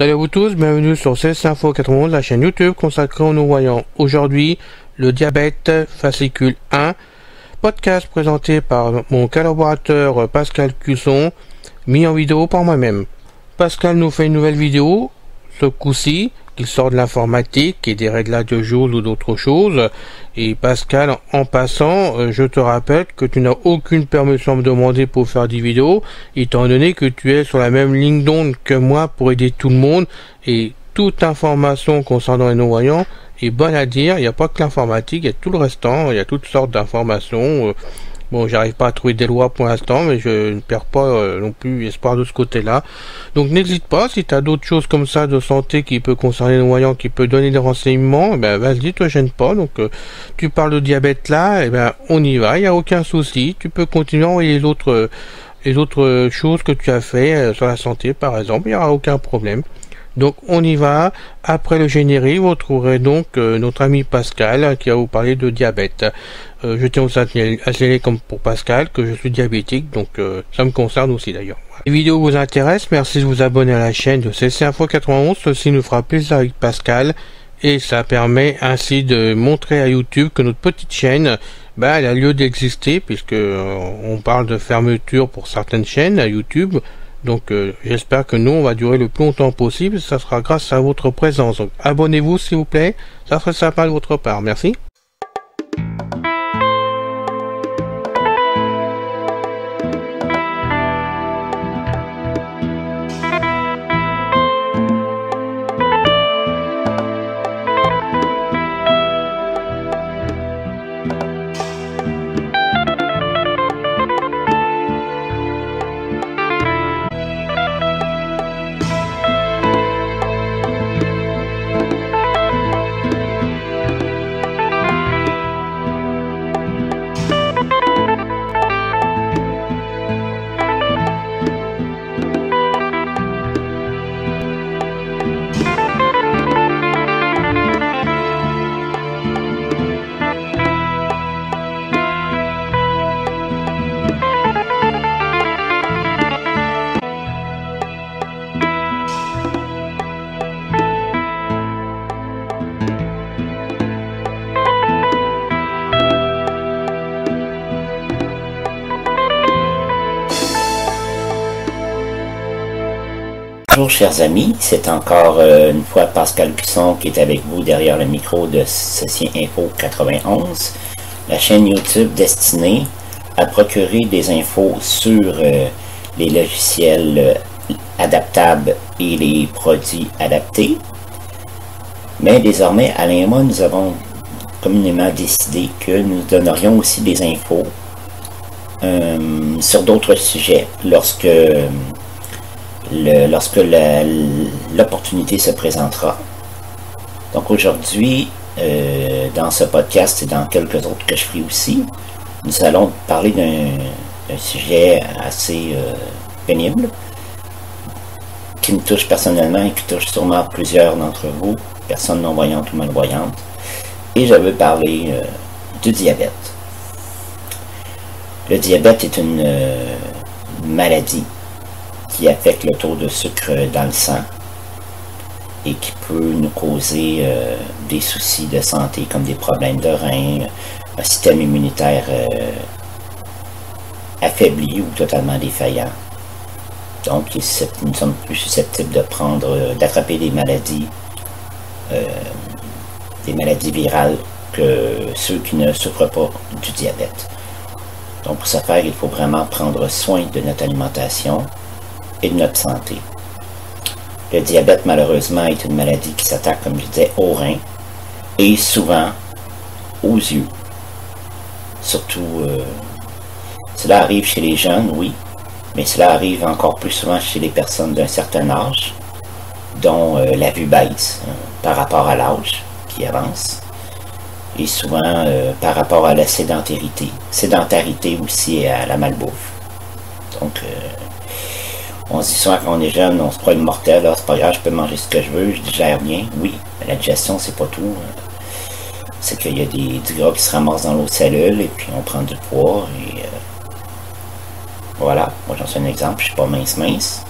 Salut à vous tous, bienvenue sur Info 91, la chaîne YouTube consacrée aux non-voyants. Aujourd'hui, le diabète fascicule 1, podcast présenté par mon collaborateur Pascal Cusson, mis en vidéo par moi-même. Pascal nous fait une nouvelle vidéo, ce coup-ci, qu'il sort de l'informatique et des réglages de jours ou d'autres choses. Et Pascal, en passant, euh, je te rappelle que tu n'as aucune permission à me demander pour faire des vidéos, étant donné que tu es sur la même ligne d'onde que moi pour aider tout le monde et toute information concernant les non-voyants est bonne à dire. Il n'y a pas que l'informatique, il y a tout le restant, il y a toutes sortes d'informations. Euh, Bon, j'arrive pas à trouver des lois pour l'instant, mais je ne perds pas euh, non plus espoir de ce côté-là. Donc n'hésite pas, si tu as d'autres choses comme ça de santé qui peut concerner le voyant, qui peut donner des renseignements, eh ben vas-y, te gêne pas. Donc euh, tu parles de diabète là, eh ben on y va, il n'y a aucun souci. Tu peux continuer à envoyer les autres, les autres choses que tu as fait euh, sur la santé, par exemple, il n'y aura aucun problème. Donc on y va. Après le générique, vous trouverez donc euh, notre ami Pascal qui va vous parler de diabète. Euh, je tiens aussi à signaler comme pour Pascal que je suis diabétique, donc euh, ça me concerne aussi d'ailleurs. Les vidéos vous intéressent, merci de vous abonner à la chaîne de CC Info 91, ceci nous fera plaisir avec Pascal et ça permet ainsi de montrer à YouTube que notre petite chaîne bah, elle a lieu d'exister puisque on parle de fermeture pour certaines chaînes à YouTube donc euh, j'espère que nous, on va durer le plus longtemps possible. Ça sera grâce à votre présence. Donc abonnez-vous s'il vous plaît. Ça serait sympa de votre part. Merci. Chers amis, c'est encore euh, une fois Pascal Cusson qui est avec vous derrière le micro de Ceci Info 91, la chaîne YouTube destinée à procurer des infos sur euh, les logiciels euh, adaptables et les produits adaptés. Mais désormais, Alain et moi, nous avons communément décidé que nous donnerions aussi des infos sur d'autres sujets lorsque lorsque l'opportunité se présentera. Donc aujourd'hui, euh, dans ce podcast et dans quelques autres que je ferai aussi, nous allons parler d'un sujet assez euh, pénible qui me touche personnellement et qui touche sûrement plusieurs d'entre vous, personnes non-voyantes ou malvoyantes. Et je veux parler euh, du diabète. Le diabète est une maladie qui affecte le taux de sucre dans le sang et qui peut nous causer euh, des soucis de santé comme des problèmes de reins, un système immunitaire euh, affaibli ou totalement défaillant. Donc, nous sommes plus susceptibles de prendre, euh, d'attraper des maladies, des maladies virales que ceux qui ne souffrent pas du diabète. Donc, pour ce faire, il faut vraiment prendre soin de notre alimentation, et de notre santé. Le diabète, malheureusement, est une maladie qui s'attaque, comme je disais, aux reins et souvent aux yeux. Surtout, euh, cela arrive chez les jeunes, oui, mais cela arrive encore plus souvent chez les personnes d'un certain âge, dont euh, la vue baisse euh, par rapport à l'âge qui avance, et souvent par rapport à la sédentarité, sédentarité aussi à la malbouffe. Donc, on se dit souvent quand on est jeune, on se croit immortel, c'est pas grave, je peux manger ce que je veux, je digère bien. Oui, mais la digestion, c'est pas tout. C'est qu'il y a des, gras qui se ramasse dans l'eau cellules et puis on prend du poids euh, voilà. Moi j'en suis un exemple, je suis pas mince mince.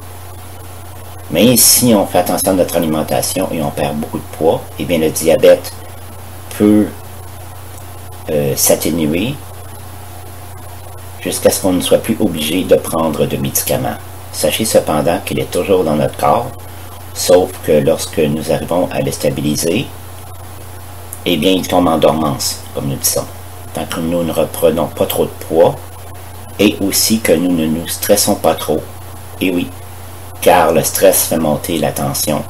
Mais si on fait attention à notre alimentation et on perd beaucoup de poids, eh bien le diabète peut euh, s'atténuer jusqu'à ce qu'on ne soit plus obligé de prendre de médicaments. Sachez cependant qu'il est toujours dans notre corps, sauf que lorsque nous arrivons à le stabiliser, eh bien il tombe en dormance, comme nous disons. Tant que nous ne reprenons pas trop de poids, et aussi que nous ne nous stressons pas trop. Et oui, car le stress fait monter la tension.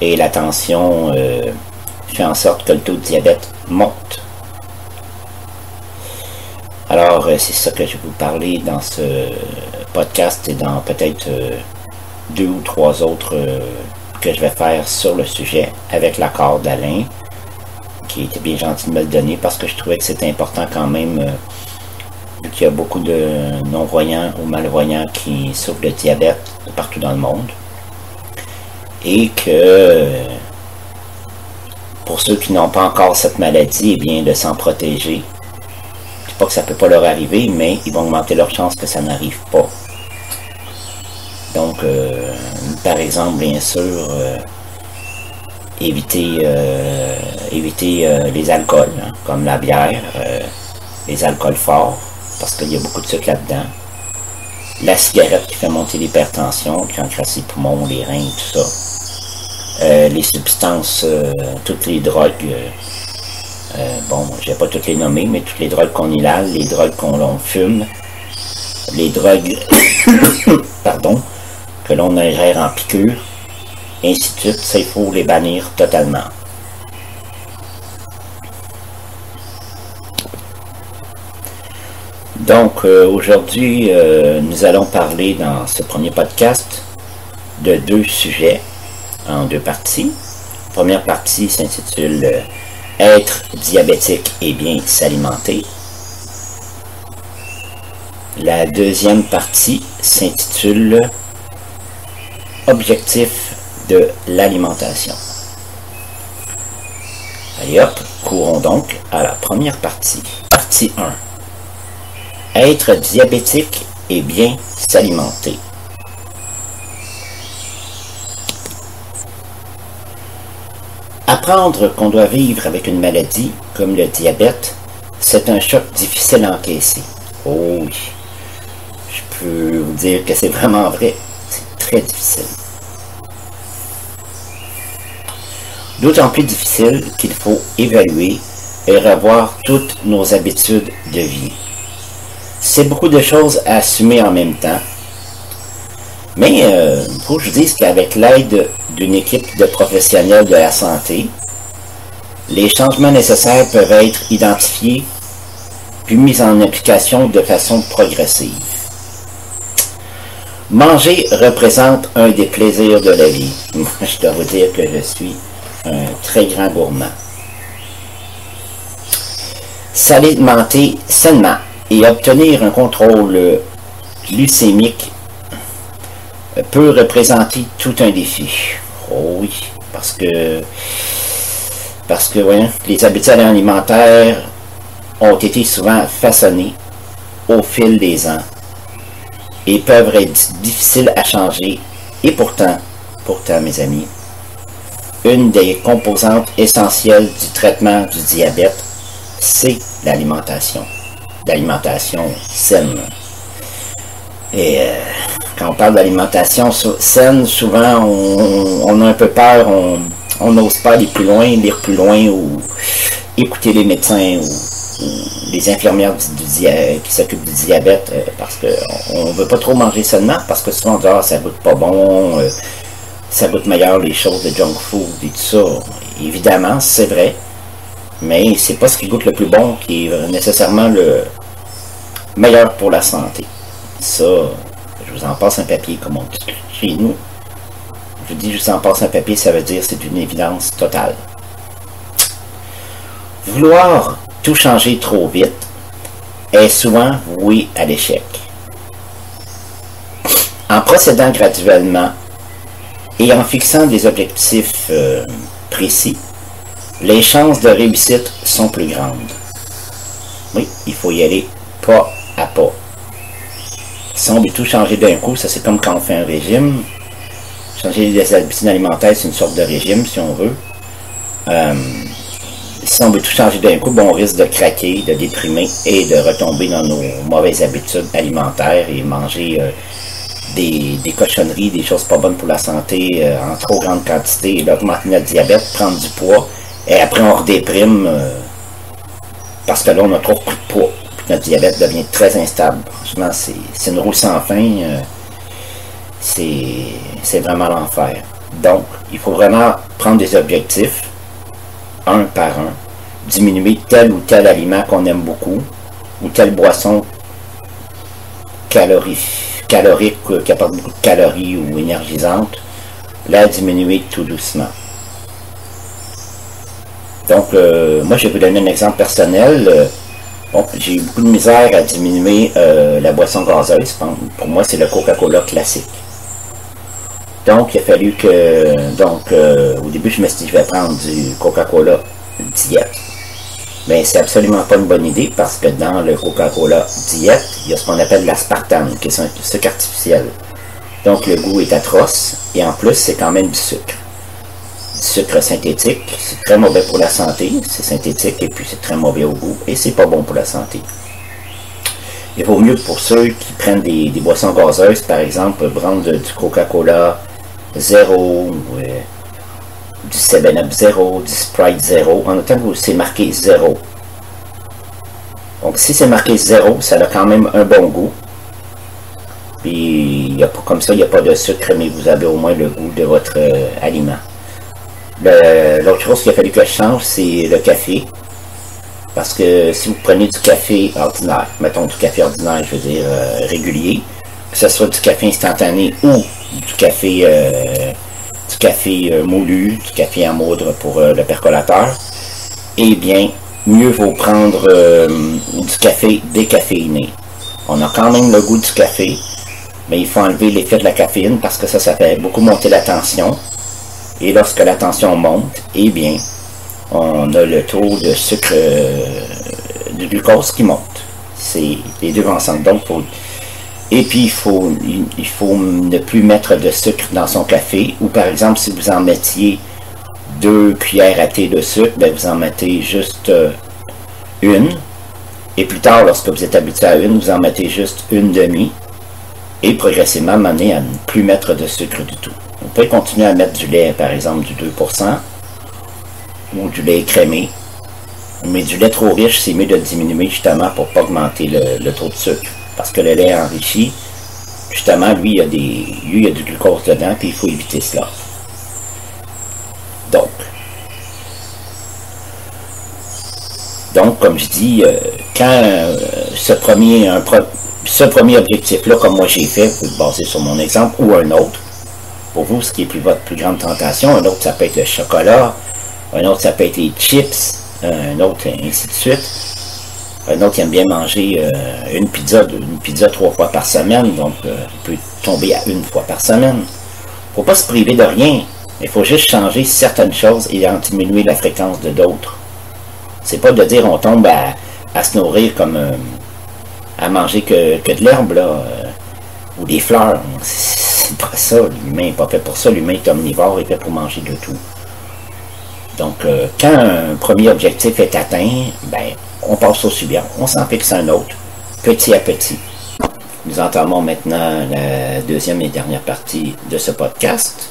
Et la tension euh, fait en sorte que le taux de diabète monte. Alors, euh, c'est ça que je vais vous parler dans ce podcast et dans peut-être euh, deux ou trois autres que je vais faire sur le sujet avec l'accord d'Alain, qui était bien gentil de me le donner parce que je trouvais que c'était important quand même qu'il y a beaucoup de non-voyants ou malvoyants qui souffrent de diabète partout dans le monde. Et que pour ceux qui n'ont pas encore cette maladie, eh bien, de s'en protéger. Je pas que ça peut pas leur arriver, mais ils vont augmenter leur chance que ça n'arrive pas. Donc, euh, par exemple, bien sûr, euh, éviter, euh, éviter les alcools, hein, comme la bière, les alcools forts, parce qu'il y a beaucoup de sucre là-dedans. La cigarette qui fait monter l'hypertension, qui encrasse les poumons, les reins, tout ça. Les substances, toutes les drogues, bon, je vais pas toutes les nommer, mais toutes les drogues qu'on inhale, les drogues qu'on fume, les drogues, pardon, que l'on ingère en piqûre, ainsi de suite, ça, il faut les bannir totalement. Donc euh, aujourd'hui, euh, nous allons parler dans ce premier podcast de deux sujets en deux parties. Première partie s'intitule euh, Être diabétique et bien s'alimenter. La deuxième partie s'intitule Objectif de l'alimentation. Allez hop, courons donc à la première partie. Partie 1 être diabétique et bien s'alimenter. Apprendre qu'on doit vivre avec une maladie comme le diabète, c'est un choc difficile à encaisser. Oh oui, je peux vous dire que c'est vraiment vrai, difficile. D'autant plus difficile qu'il faut évaluer et revoir toutes nos habitudes de vie c'est beaucoup de choses à assumer en même temps. Mais il euh, faut que je dise qu'avec l'aide d'une équipe de professionnels de la santé, les changements nécessaires peuvent être identifiés puis mis en application de façon progressive. Manger représente un des plaisirs de la vie. Moi, je dois vous dire que je suis un très grand gourmand. S'alimenter sainement et obtenir un contrôle glycémique peut représenter tout un défi. Oh oui, parce que parce que les habitudes alimentaires ont été souvent façonnées au fil des ans et peuvent être difficiles à changer. Et pourtant, pourtant mes amis, une des composantes essentielles du traitement du diabète, c'est l'alimentation d'alimentation saine. Et euh, quand on parle d'alimentation saine, souvent on, a un peu peur, on n'ose pas aller plus loin, lire plus loin ou écouter les médecins ou, les infirmières qui s'occupent du diabète euh, parce qu'on ne veut pas trop manger seulement parce que souvent on dit ah, ça goûte pas bon, euh, ça goûte meilleur les choses de junk food et tout ça. Évidemment, c'est vrai mais c'est pas ce qui goûte le plus bon qui est nécessairement le meilleur pour la santé. Ça, je vous en passe un papier comme on dit chez nous. Je dis je vous en passe un papier, ça veut dire c'est une évidence totale. Vouloir tout changer trop vite est souvent voué à l'échec. En procédant graduellement et en fixant des objectifs euh, précis, les chances de réussite sont plus grandes. Oui, il faut y aller pas à pas. Si on veut tout changer d'un coup, ça c'est comme quand on fait un régime. changer les habitudes alimentaires, c'est une sorte de régime, si on veut. Euh, si on veut tout changer d'un coup, bon, on risque de craquer, de déprimer et de retomber dans nos mauvaises habitudes alimentaires et manger euh, des, cochonneries, des choses pas bonnes pour la santé euh, en trop grande quantité, et augmenter notre diabète, prendre du poids, et après on redéprime parce que là on a trop pris de poids. Notre diabète devient très instable. Franchement, c'est une roue sans fin c'est vraiment l'enfer. Donc, il faut vraiment prendre des objectifs, un par un, diminuer tel ou tel aliment qu'on aime beaucoup, ou telle boisson calorique, calorique qui apporte beaucoup de calories ou énergisante, la diminuer tout doucement. Donc, euh, moi, je vais vous donner un exemple personnel. Euh, j'ai eu beaucoup de misère à diminuer euh, la boisson gazeuse. Pour moi, c'est le Coca-Cola classique. Donc, il a fallu que, donc, euh, au début, je me suis dit, je vais prendre du Coca-Cola diète. Mais c'est absolument pas une bonne idée parce que dans le Coca-Cola diète, il y a ce qu'on appelle l'aspartame, qui est un sucre artificiel. Donc, le goût est atroce et en plus, c'est quand même du sucre. Du sucre synthétique, c'est très mauvais pour la santé, c'est synthétique et puis c'est très mauvais au goût et c'est pas bon pour la santé. Il vaut mieux pour ceux qui prennent des, boissons gazeuses, par exemple, prendre du Coca-Cola, 0, du 7-Up 0, du Sprite 0, en autant que c'est marqué 0. Donc si c'est marqué 0, ça a quand même un bon goût. Puis y a, comme ça, il n'y a pas de sucre, mais vous avez au moins le goût de votre euh, aliment. L'autre chose qu'il a fallu que je change, c'est le café. Parce que si vous prenez du café ordinaire, mettons du café ordinaire, je veux dire euh, régulier, que ce soit du café instantané ou du café, euh, du café euh, moulu, du café en moudre pour euh, le percolateur, eh bien, mieux vaut prendre du café décaféiné. On a quand même le goût du café, mais il faut enlever l'effet de la caféine parce que ça, ça fait beaucoup monter la tension. Et lorsque la tension monte, eh bien, on a le taux de sucre, de glucose qui monte. C'est les deux ensemble. Donc, et puis, il faut, il faut ne plus mettre de sucre dans son café. Ou par exemple, si vous en mettiez deux cuillères à thé de sucre, ben, vous en mettez juste euh, une. Et plus tard, lorsque vous êtes habitué à une, vous en mettez juste une demi. Et progressivement, mener à ne plus mettre de sucre du tout. Vous pouvez continuer à mettre du lait, par exemple, du 2%, ou du lait crémé. Mais du lait trop riche, c'est mieux de diminuer justement pour ne pas augmenter le taux de sucre parce que le lait enrichi, justement, lui, il y a, des, lui, il y a du glucose dedans, puis il faut éviter cela. Donc, donc comme je dis, euh, quand euh, ce premier, ce premier objectif-là, comme moi j'ai fait, vous le basez sur mon exemple, ou un autre, pour vous, ce qui est plus votre plus grande tentation, un autre, ça peut être le chocolat, un autre, ça peut être les chips, un autre, ainsi de suite. Un autre qui aime bien manger euh, une pizza, une pizza trois fois par semaine, donc euh, peut tomber à une fois par semaine. Faut pas se priver de rien. Il faut juste changer certaines choses et en diminuer la fréquence de d'autres. C'est pas de dire on tombe à, se nourrir comme euh, à manger que, de l'herbe là, ou des fleurs. C'est pas ça. L'humain n'est pas fait pour ça. L'humain est omnivore, il fait pour manger de tout. Donc, quand un premier objectif est atteint, ben, on passe au suivant. On s'en fixe un autre, petit à petit. Nous entamons maintenant la deuxième et dernière partie de ce podcast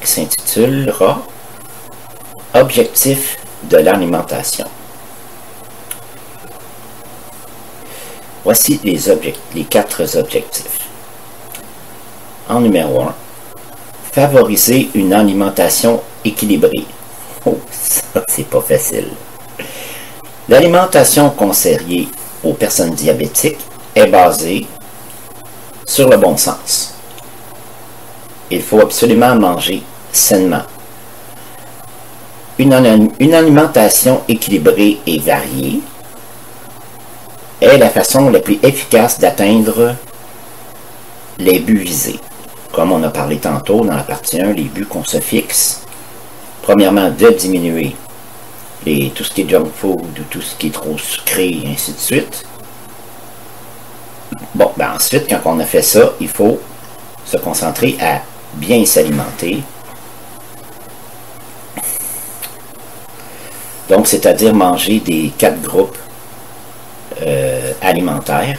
qui s'intitulera Objectif de l'alimentation. Voici les, quatre objectifs. En numéro 1, favoriser une alimentation équilibrée. Oh, ça, c'est pas facile. L'alimentation conseillée aux personnes diabétiques est basée sur le bon sens. Il faut absolument manger sainement. Une, alimentation équilibrée et variée est la façon la plus efficace d'atteindre les buts visés. Comme on a parlé tantôt dans la partie 1, les buts qu'on se fixe. Premièrement, de diminuer tout ce qui est junk food ou tout ce qui est trop sucré ainsi de suite. Bon, ben ensuite, quand on a fait ça, il faut se concentrer à bien s'alimenter. Donc, c'est-à-dire manger des quatre groupes euh, alimentaires,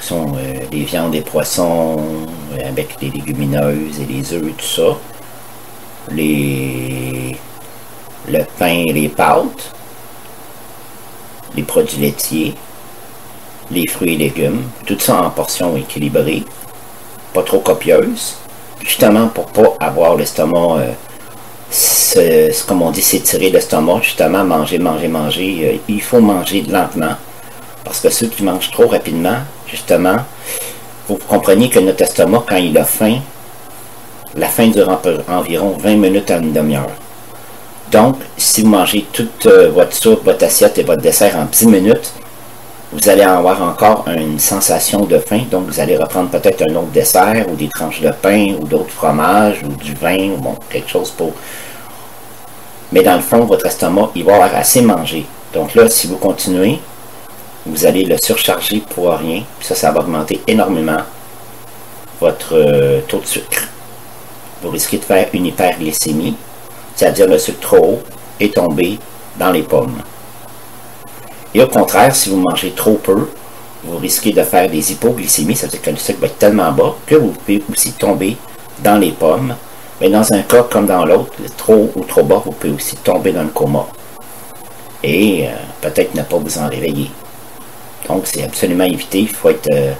qui sont euh, les viandes et poissons, euh, avec les légumineuses et les œufs, tout ça, le pain et les pâtes, les produits laitiers, les fruits et légumes, tout ça en portions équilibrées, pas trop copieuses, justement pour pas avoir l'estomac, euh, comme on dit, s'étirer l'estomac, justement, manger, manger, manger. Euh, il faut manger lentement, parce que ceux qui mangent trop rapidement, justement, vous comprenez que notre estomac, quand il a faim, la faim dure environ 20 minutes à une demi-heure. Donc, si vous mangez toute euh, votre soupe, votre assiette et votre dessert en 10 minutes, vous allez avoir encore une sensation de faim, donc vous allez reprendre peut-être un autre dessert ou des tranches de pain ou d'autres fromages ou du vin ou bon, quelque chose pour... Mais dans le fond, votre estomac, il va avoir assez mangé. Donc là, si vous continuez, vous allez le surcharger pour rien, ça, ça va augmenter énormément votre euh, taux de sucre. Vous risquez de faire une hyperglycémie, c'est-à-dire le sucre trop haut est tombé dans les pommes. Et au contraire, si vous mangez trop peu, vous risquez de faire des hypoglycémies, ça veut dire que le sucre va être tellement bas que vous pouvez aussi tomber dans les pommes. Mais dans un cas comme dans l'autre, trop ou trop bas, vous pouvez aussi tomber dans le coma. Et euh, peut-être ne pas vous en réveiller. Donc c'est absolument évité. Il faut, euh,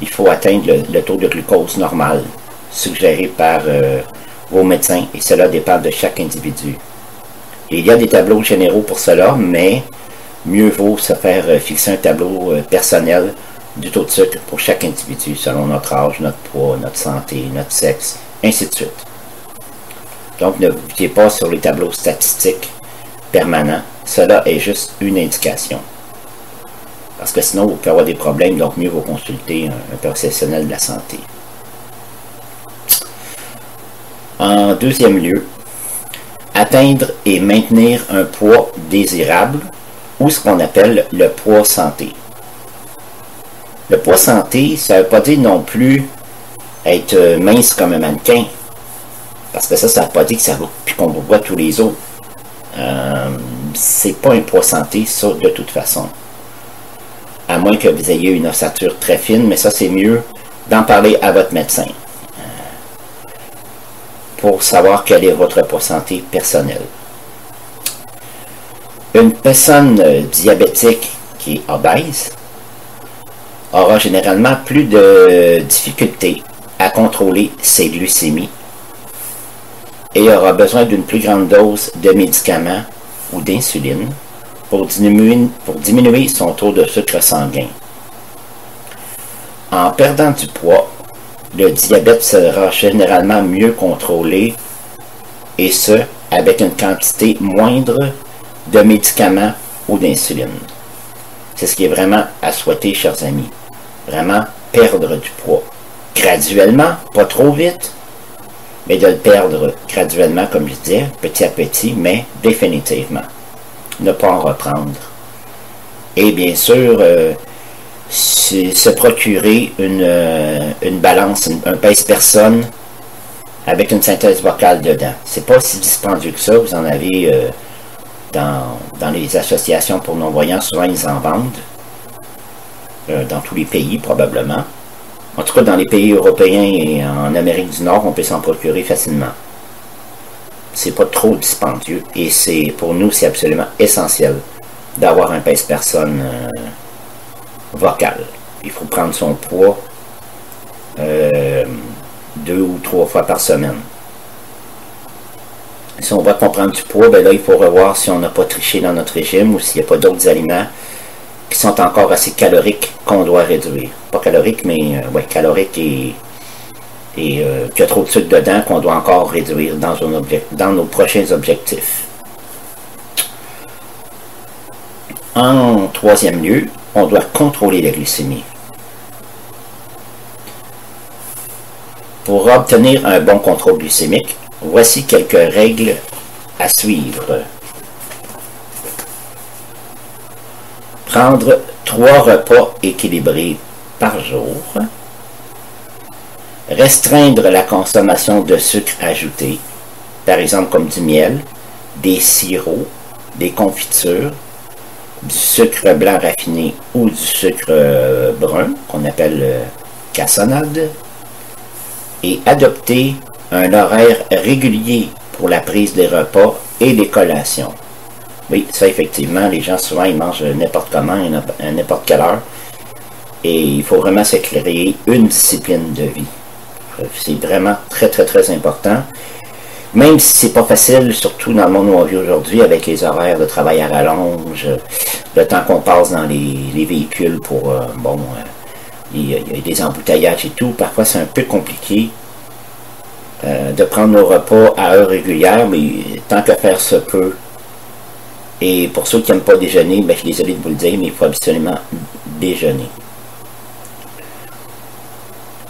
il faut atteindre le, taux de glucose normal, suggéré par euh, vos médecins, et cela dépend de chaque individu. Il y a des tableaux généraux pour cela, mais mieux vaut se faire euh, fixer un tableau euh, personnel du taux de sucre pour chaque individu, selon notre âge, notre poids, notre santé, notre sexe, ainsi de suite. Donc, ne vous fiez pas sur les tableaux statistiques permanents. Cela est juste une indication. Parce que sinon, vous pouvez avoir des problèmes, donc mieux vaut consulter un, professionnel de la santé. En deuxième lieu, atteindre et maintenir un poids désirable ou ce qu'on appelle le poids santé. Le poids santé, ça ne veut pas dire non plus être mince comme un mannequin. Parce que ça, ça ne veut pas dire que ça puis qu'on voit tous les autres. Euh, c'est pas un poids santé, ça, de toute façon. À moins que vous ayez une ossature très fine, mais ça, c'est mieux d'en parler à votre médecin. Pour savoir quel est votre santé personnel. Une personne euh, diabétique qui est obèse aura généralement plus de difficultés à contrôler ses glucémies et aura besoin d'une plus grande dose de médicaments ou d'insuline pour diminuer son taux de sucre sanguin. En perdant du poids, le diabète sera généralement mieux contrôlé et ce, avec une quantité moindre de médicaments ou d'insuline. C'est ce qui est vraiment à souhaiter, chers amis. Vraiment perdre du poids. Graduellement, pas trop vite, mais de le perdre graduellement, comme je disais, petit à petit, mais définitivement. Ne pas en reprendre. Et bien sûr, euh, se procurer une, euh, une balance, un pèse-personne avec une synthèse vocale dedans. C'est pas si dispendieux que ça, vous en avez... Euh, dans, les associations pour non-voyants, souvent ils en vendent. Euh, dans tous les pays, probablement. En tout cas, dans les pays européens et en Amérique du Nord, on peut s'en procurer facilement. C'est pas trop dispendieux et c'est pour nous, c'est absolument essentiel d'avoir un pèse-personne euh, vocal. Il faut prendre son poids euh, deux ou trois fois par semaine. Si on voit qu'on prend du poids, ben là, il faut revoir si on n'a pas triché dans notre régime ou s'il n'y a pas d'autres aliments qui sont encore assez caloriques qu'on doit réduire. Pas caloriques, mais euh, ouais, caloriques et, et euh, qu'il y a trop de sucre dedans qu'on doit encore réduire dans nos prochains objectifs. En troisième lieu, on doit contrôler la glycémie. Pour obtenir un bon contrôle glycémique, Voici quelques règles à suivre. Prendre trois repas équilibrés par jour. restreindre la consommation de sucre ajouté, par exemple comme du miel, des sirops, des confitures, du sucre blanc raffiné ou du sucre euh, brun, qu'on appelle euh, cassonade, et adopter un horaire régulier pour la prise des repas et des collations. Oui, ça effectivement, les gens souvent ils mangent n'importe comment, à n'importe quelle heure. Et il faut vraiment s'éclairer une discipline de vie. C'est vraiment très très très important. Même si c'est pas facile, surtout dans le monde où on vit aujourd'hui, avec les horaires de travail à rallonge, le temps qu'on passe dans les, véhicules pour, euh, bon, euh, il y, a des embouteillages et tout, parfois c'est un peu compliqué euh, de prendre nos repas à heure régulière, mais tant que faire se peut. Et pour ceux qui n'aiment pas déjeuner, ben, je suis désolé de vous le dire, mais il faut absolument déjeuner.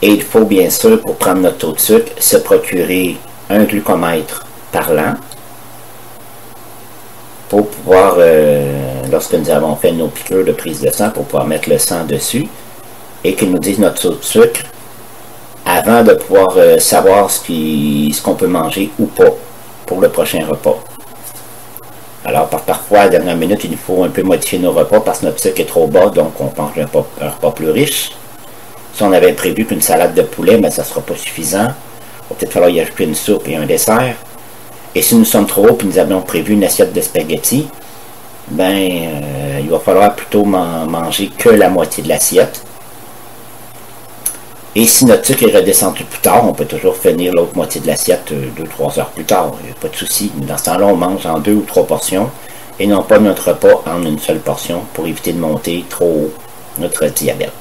Et il faut bien sûr, pour prendre notre taux de sucre, se procurer un glucomètre parlant pour pouvoir, euh, lorsque nous avons fait nos piqûres de prise de sang, pour pouvoir mettre le sang dessus et qu'il nous dise notre sucre avant de pouvoir euh, savoir ce qu'on peut manger ou pas pour le prochain repas. Alors, parfois, à la dernière minute, il faut un peu modifier nos repas parce que notre sucre est trop bas, donc on mange un repas, plus riche. Si on avait prévu qu'une salade de poulet, mais ça ne sera pas suffisant. Va peut-être falloir y ajouter une soupe et un dessert. Et si nous sommes trop hauts et nous avions prévu une assiette de spaghettis, ben, euh, il va falloir plutôt manger que la moitié de l'assiette. Et si notre sucre est redescendu plus tard, on peut toujours finir l'autre moitié de l'assiette 2-3 euh, heures plus tard. Il n'y a pas de souci. Dans ce temps-là, on mange en deux ou trois portions et non pas notre repas en une seule portion pour éviter de monter trop haut notre diabète.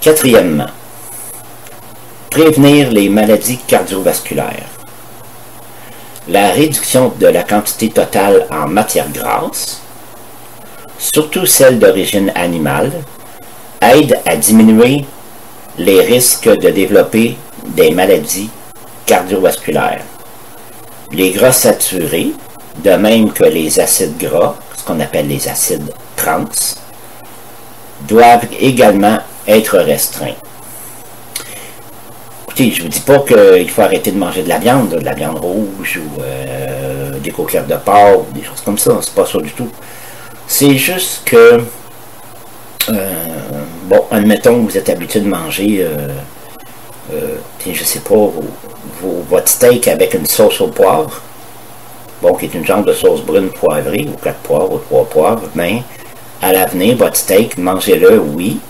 Quatrièmement, prévenir les maladies cardiovasculaires. La réduction de la quantité totale en matière grasse, surtout celle d'origine animale, aide à diminuer les risques de développer des maladies cardiovasculaires. Les gras saturés, de même que les acides gras, ce qu'on appelle les acides trans, doivent également être restreints. Écoutez, je vous dis pas qu'il faut arrêter de manger de la viande, de la viande rouge ou euh, des coquillettes de porc, des choses comme ça, c'est pas ça du tout. C'est juste que euh, bon, admettons que vous êtes habitué de manger, euh, euh, je sais pas, votre steak avec une sauce au poivre, bon, qui est une genre de sauce brune poivrée, ou quatre poivres, ou trois poivres, mais à l'avenir, votre steak, mangez-le, oui.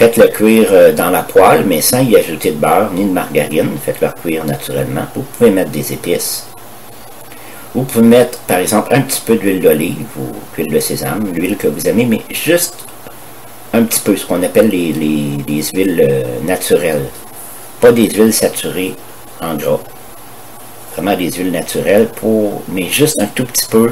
Faites-le cuire dans la poêle, mais sans y ajouter de beurre ni de margarine. Faites-le cuire naturellement. Vous pouvez mettre des épices. Vous pouvez mettre, par exemple, un petit peu d'huile d'olive ou d'huile de sésame, l'huile que vous aimez, mais juste un petit peu, ce qu'on appelle les, huiles euh, naturelles. Pas des huiles saturées en gras. Vraiment des huiles naturelles, pour, mais juste un tout petit peu